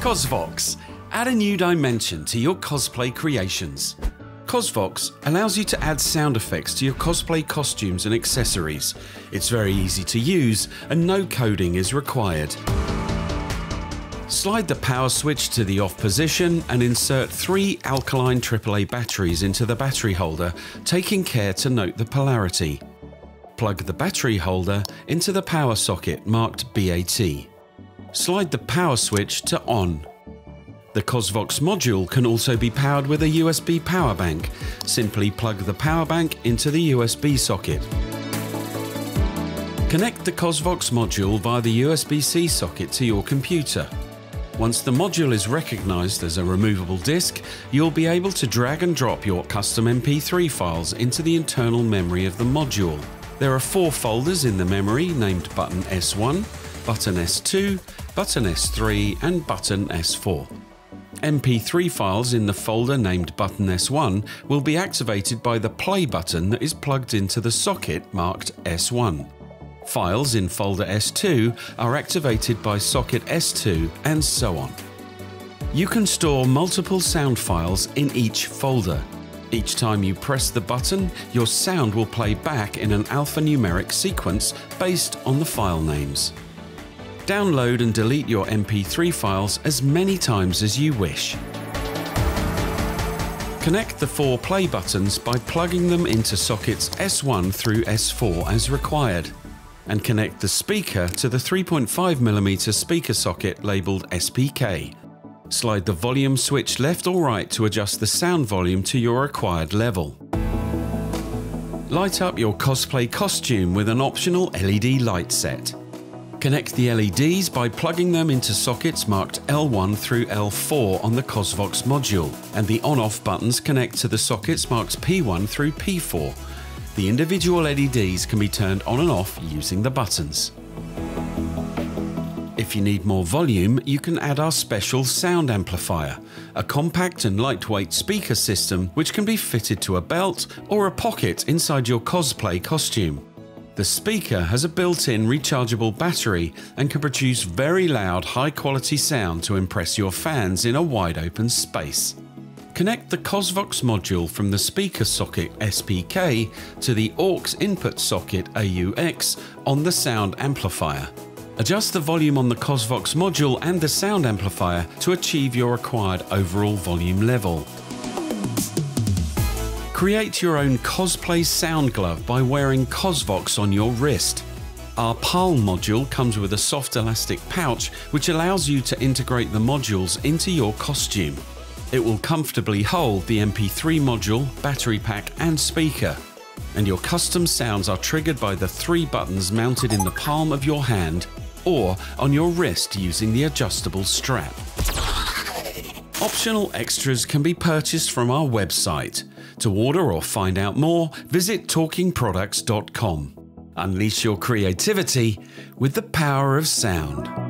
Cosvox. Add a new dimension to your cosplay creations. Cosvox allows you to add sound effects to your cosplay costumes and accessories. It's very easy to use and no coding is required. Slide the power switch to the off position and insert three alkaline AAA batteries into the battery holder, taking care to note the polarity. Plug the battery holder into the power socket marked BAT. Slide the power switch to on. The Cosvox module can also be powered with a USB power bank. Simply plug the power bank into the USB socket. Connect the Cosvox module via the USB-C socket to your computer. Once the module is recognized as a removable disk, you'll be able to drag and drop your custom MP3 files into the internal memory of the module. There are four folders in the memory named button S1, button S2, button S3 and button S4. MP3 files in the folder named button S1 will be activated by the play button that is plugged into the socket marked S1. Files in folder S2 are activated by socket S2 and so on. You can store multiple sound files in each folder. Each time you press the button, your sound will play back in an alphanumeric sequence based on the file names. Download and delete your MP3 files as many times as you wish. Connect the four play buttons by plugging them into sockets S1 through S4 as required, and connect the speaker to the 3.5mm speaker socket labelled SPK. Slide the volume switch left or right to adjust the sound volume to your required level. Light up your cosplay costume with an optional LED light set. Connect the LEDs by plugging them into sockets marked L1 through L4 on the Cosvox module, and the on-off buttons connect to the sockets marked P1 through P4. The individual LEDs can be turned on and off using the buttons. If you need more volume, you can add our special sound amplifier, a compact and lightweight speaker system which can be fitted to a belt or a pocket inside your cosplay costume. The speaker has a built-in rechargeable battery and can produce very loud high quality sound to impress your fans in a wide open space. Connect the Cosvox module from the speaker socket SPK to the AUX input socket AUX on the sound amplifier. Adjust the volume on the Cosvox module and the sound amplifier to achieve your required overall volume level. Create your own cosplay sound glove by wearing Cosvox on your wrist. Our Palm module comes with a soft elastic pouch which allows you to integrate the modules into your costume. It will comfortably hold the MP3 module, battery pack and speaker. And your custom sounds are triggered by the three buttons mounted in the palm of your hand or on your wrist using the adjustable strap. Optional extras can be purchased from our website. To order or find out more, visit talkingproducts.com. Unleash your creativity with the power of sound.